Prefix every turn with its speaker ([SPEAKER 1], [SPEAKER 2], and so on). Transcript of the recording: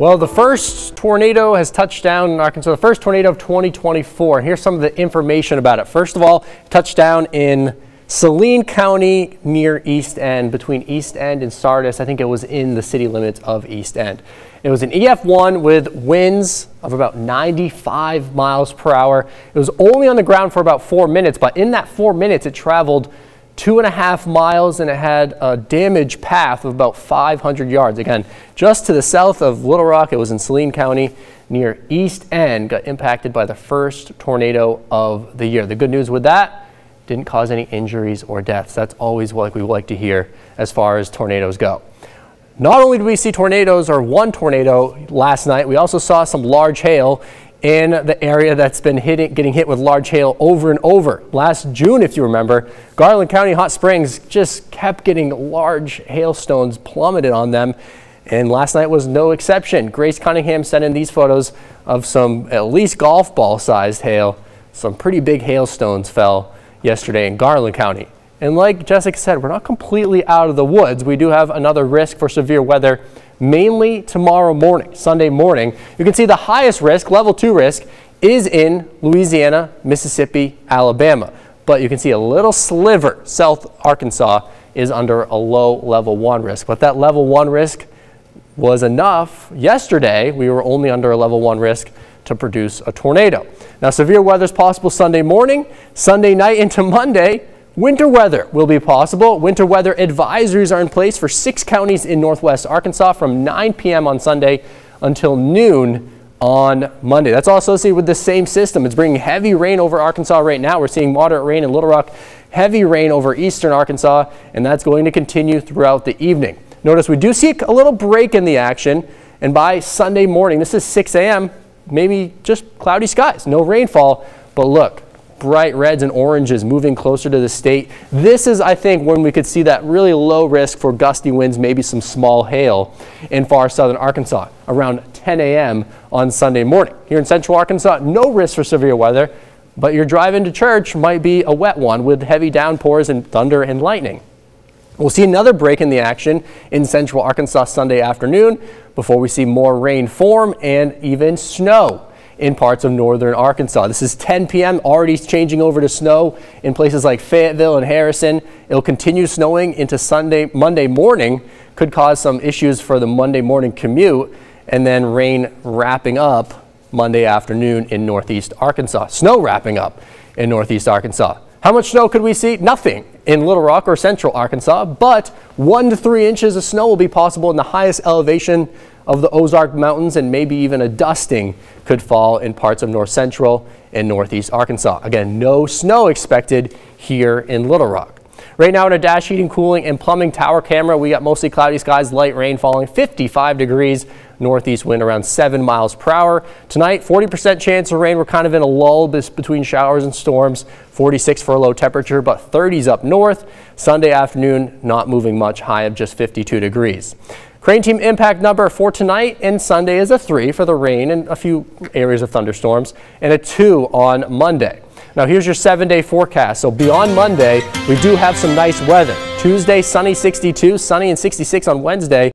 [SPEAKER 1] Well, the first tornado has touched down in Arkansas, the first tornado of 2024. And here's some of the information about it. First of all, touchdown in Saline County near East End, between East End and Sardis. I think it was in the city limits of East End. It was an EF1 with winds of about 95 miles per hour. It was only on the ground for about four minutes, but in that four minutes, it traveled two and a half miles and it had a damage path of about 500 yards. Again, just to the south of Little Rock, it was in Saline County near East End, got impacted by the first tornado of the year. The good news with that, didn't cause any injuries or deaths. That's always what we like to hear as far as tornadoes go. Not only did we see tornadoes or one tornado last night, we also saw some large hail in the area that's been hitting, getting hit with large hail over and over. Last June, if you remember, Garland County Hot Springs just kept getting large hailstones plummeted on them. And last night was no exception. Grace Cunningham sent in these photos of some at least golf ball sized hail. Some pretty big hailstones fell yesterday in Garland County. And like Jessica said, we're not completely out of the woods. We do have another risk for severe weather mainly tomorrow morning, Sunday morning. You can see the highest risk, level two risk, is in Louisiana, Mississippi, Alabama. But you can see a little sliver, South Arkansas, is under a low level one risk. But that level one risk was enough. Yesterday, we were only under a level one risk to produce a tornado. Now, severe weather is possible Sunday morning, Sunday night into Monday. Winter weather will be possible. Winter weather advisories are in place for six counties in northwest Arkansas from 9 p.m. on Sunday until noon on Monday. That's all associated with the same system. It's bringing heavy rain over Arkansas right now. We're seeing moderate rain in Little Rock, heavy rain over eastern Arkansas, and that's going to continue throughout the evening. Notice we do see a little break in the action, and by Sunday morning, this is 6 a.m., maybe just cloudy skies, no rainfall, but look, bright reds and oranges moving closer to the state. This is, I think, when we could see that really low risk for gusty winds, maybe some small hail in far southern Arkansas around 10 a.m. on Sunday morning. Here in central Arkansas, no risk for severe weather, but your drive into church might be a wet one with heavy downpours and thunder and lightning. We'll see another break in the action in central Arkansas Sunday afternoon before we see more rain form and even snow in parts of northern Arkansas. This is 10 p.m. already changing over to snow in places like Fayetteville and Harrison. It'll continue snowing into Sunday, Monday morning, could cause some issues for the Monday morning commute, and then rain wrapping up Monday afternoon in northeast Arkansas. Snow wrapping up in northeast Arkansas. How much snow could we see? Nothing in Little Rock or central Arkansas, but one to three inches of snow will be possible in the highest elevation of the Ozark Mountains and maybe even a dusting could fall in parts of north central and northeast Arkansas. Again, no snow expected here in Little Rock. Right now in a dash heating, cooling, and plumbing tower camera, we got mostly cloudy skies, light rain falling 55 degrees, northeast wind around 7 miles per hour. Tonight, 40% chance of rain. We're kind of in a lull between showers and storms. 46 for a low temperature, but 30s up north. Sunday afternoon, not moving much, high of just 52 degrees. Crane team impact number for tonight and Sunday is a 3 for the rain and a few areas of thunderstorms, and a 2 on Monday. Now here's your seven day forecast. So beyond Monday, we do have some nice weather. Tuesday, sunny 62, sunny and 66 on Wednesday.